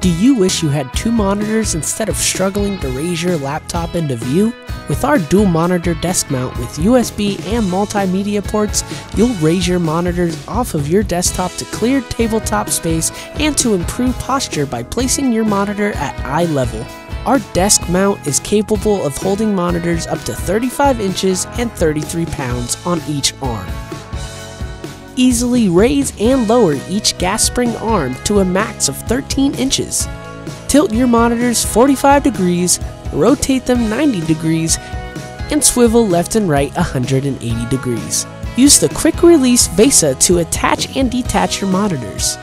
Do you wish you had two monitors instead of struggling to raise your laptop into view? With our dual monitor desk mount with USB and multimedia ports, you'll raise your monitors off of your desktop to clear tabletop space and to improve posture by placing your monitor at eye level. Our desk mount is capable of holding monitors up to 35 inches and 33 pounds on each arm. Easily raise and lower each gas spring arm to a max of 13 inches. Tilt your monitors 45 degrees, rotate them 90 degrees, and swivel left and right 180 degrees. Use the quick release VESA to attach and detach your monitors.